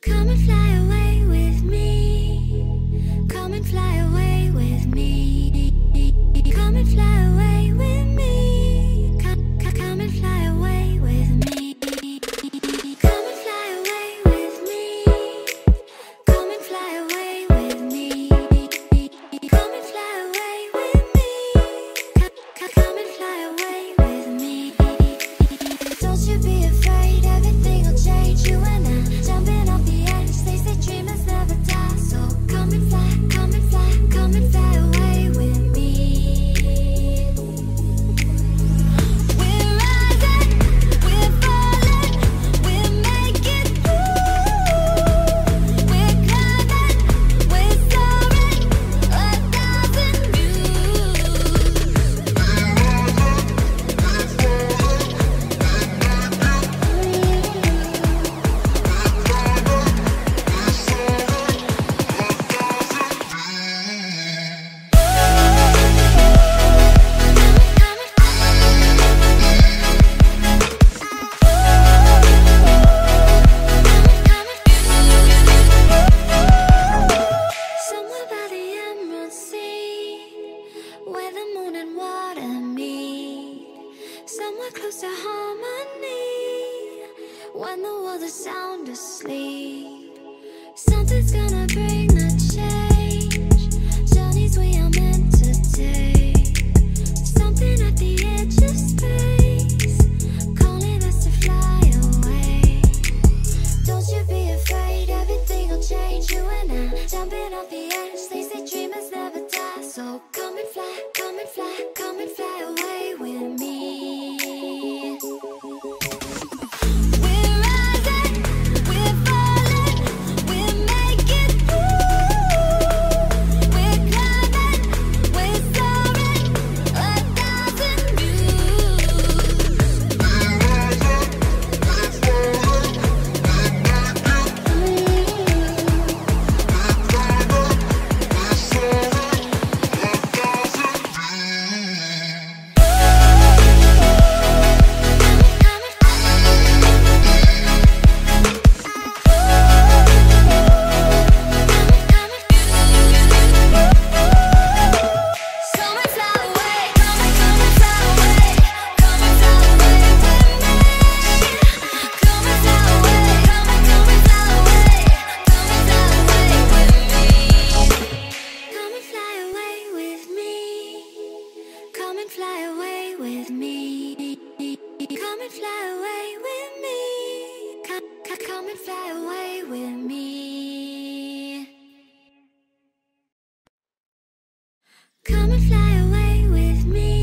Come and fly away with me. Come and fly away with me. Come and fly away with me. Come, come, and fly away with me. Come and fly away with me. Come and fly away with me. Come and fly away with me. Come, come, come and fly away with me. Don't you be afraid, Close to harmony, when the world is sound asleep. Something's gonna bring the change. Journeys we are meant to take. away with me. Come and fly away with me.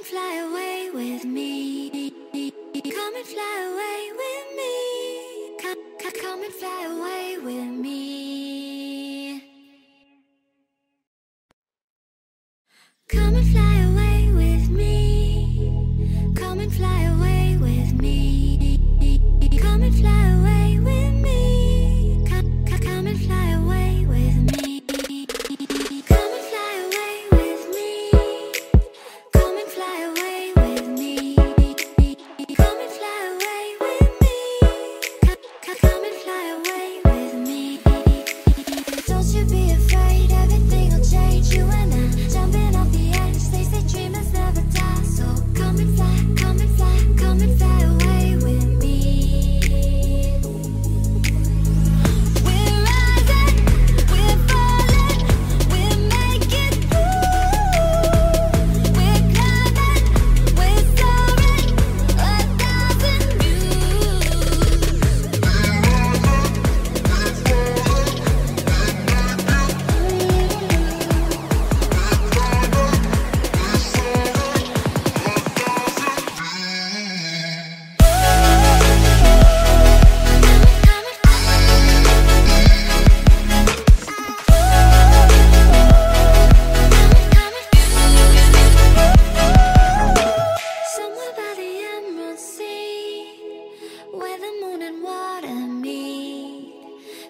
and fly away with me. Come and fly away with me. Come, come, come and fly away with me. coming fly, coming fly.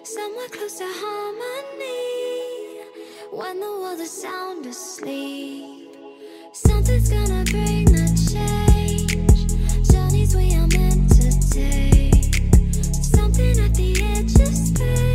somewhere close to harmony when the world is sound asleep. Something's gonna bring the change. Journeys we are meant to take. Something at the edge of space.